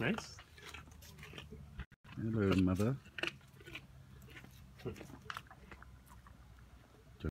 Nice. Hello, mother.